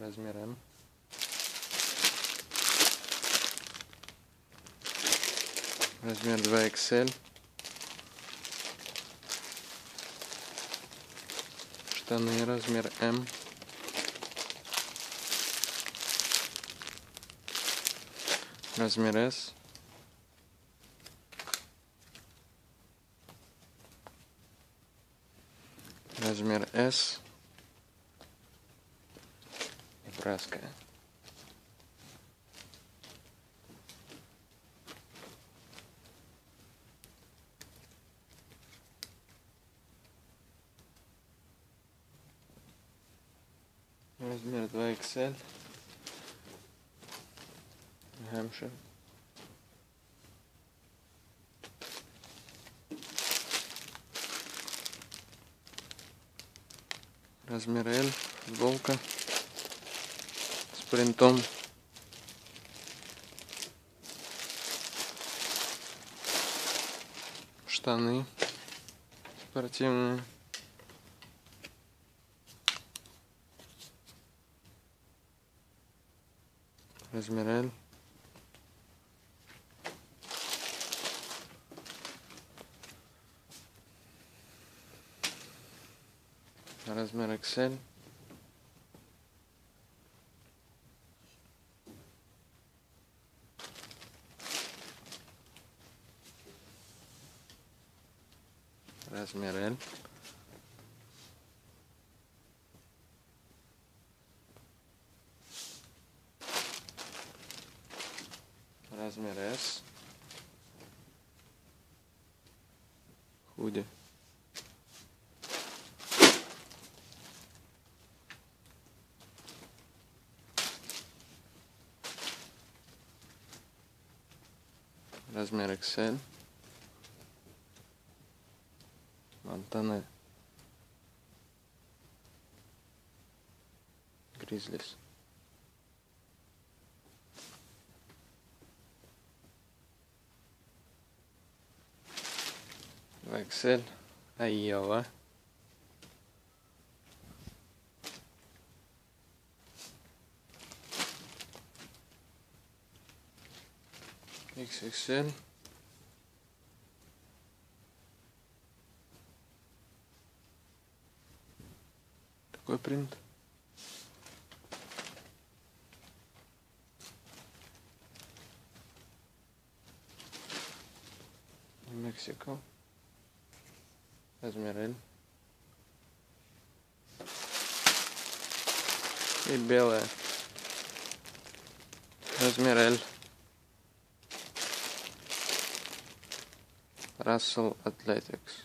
размер М. Размер 2XL. Штаны размер М. Размер S. Размер S. Неbraska. Размер 2XL. Hampshire. Размер L. Футболка. Принтом. Штаны. Спортивные. Размер L. Размер XL. Размер L. Размер S. Худи. Размер XL. Монтана. Гризлис. XL. Айова. XXL. Такой принт. Мексико. Размер L. И белая. L. Russell Athletics.